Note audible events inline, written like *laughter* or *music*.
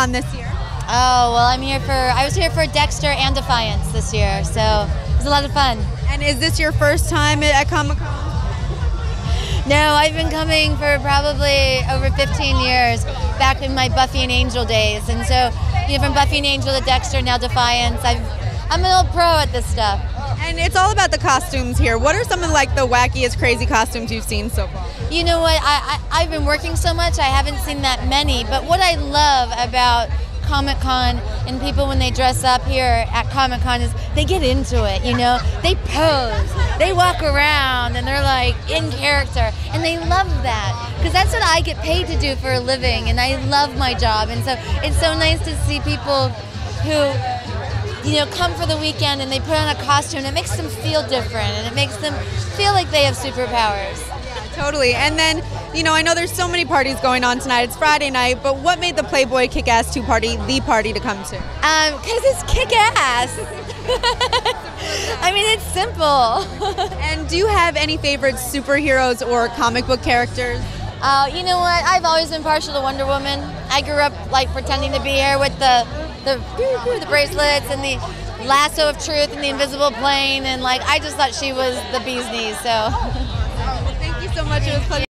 This year? Oh, well, I'm here for, I was here for Dexter and Defiance this year, so it was a lot of fun. And is this your first time at, at Comic Con? No, I've been coming for probably over 15 years, back in my Buffy and Angel days. And so, you know, from Buffy and Angel to Dexter, now Defiance, I've, I'm an old pro at this stuff. And it's all about the costumes here. What are some of like the wackiest, crazy costumes you've seen so far? You know what? I, I, I've been working so much, I haven't seen that many. But what I love about Comic Con and people when they dress up here at Comic Con is they get into it, you know? They pose, they walk around, and they're like in character. And they love that because that's what I get paid to do for a living, and I love my job. And so it's so nice to see people who you know, come for the weekend and they put on a costume and it makes them feel different and it makes them feel like they have superpowers. Totally. And then, you know, I know there's so many parties going on tonight. It's Friday night, but what made the Playboy Kick Ass 2 party the party to come to? Um, cause it's kick ass. *laughs* I mean, it's simple. *laughs* And do you have any favorite superheroes or comic book characters? Uh, you know what? I've always been partial to Wonder Woman. I grew up like pretending to be her with the the the bracelets and the lasso of truth and the invisible plane, and like I just thought she was the bee's knees. So. *laughs* Thank you so much. It was.